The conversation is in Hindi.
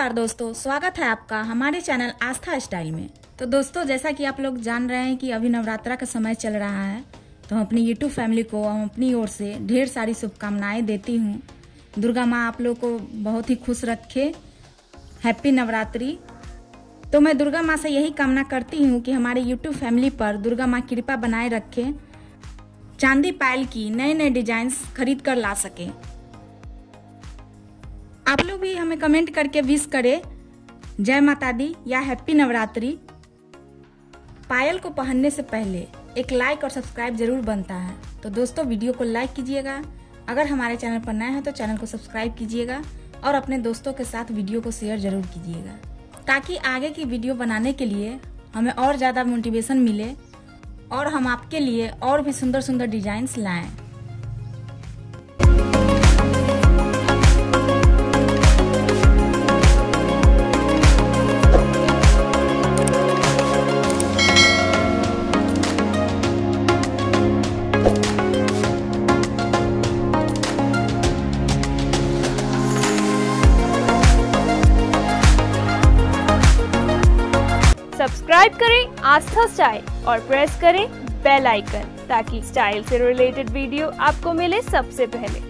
नमस्कार दोस्तों, स्वागत है आपका हमारे चैनल आस्था स्टाइल में। तो दोस्तों, जैसा कि आप लोग जान रहे हैं कि अभी नवरात्रा का समय चल रहा है तो हम अपनी यूट्यूब फैमिली को हम अपनी ओर से ढेर सारी शुभकामनाएँ देती हूँ। दुर्गा माँ आप लोग को बहुत ही खुश रखे। हैप्पी नवरात्रि। तो मैं दुर्गा माँ से यही कामना करती हूँ कि हमारे यूट्यूब फैमिली पर दुर्गा माँ कृपा बनाए रखे, चांदी पायल की नए नए डिज़ाइन खरीद कर ला सके। आप लोग भी हमें कमेंट करके विश करें। जय माता दी या हैप्पी नवरात्रि। पायल को पहनने से पहले एक लाइक और सब्सक्राइब ज़रूर बनता है। तो दोस्तों वीडियो को लाइक कीजिएगा। अगर हमारे चैनल पर नए हैं तो चैनल को सब्सक्राइब कीजिएगा और अपने दोस्तों के साथ वीडियो को शेयर ज़रूर कीजिएगा। ताकि आगे की वीडियो बनाने के लिए हमें और ज़्यादा मोटिवेशन मिले और हम आपके लिए और भी सुंदर सुंदर डिजाइन्स लाएँ। सब्सक्राइब करें, आस्था स्टाइल और प्रेस करें बेल आइकन, ताकि स्टाइल से रिलेटेड वीडियो आपको मिले सबसे पहले।